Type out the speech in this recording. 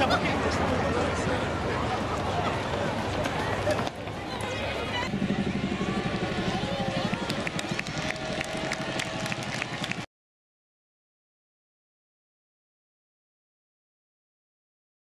者もけでした。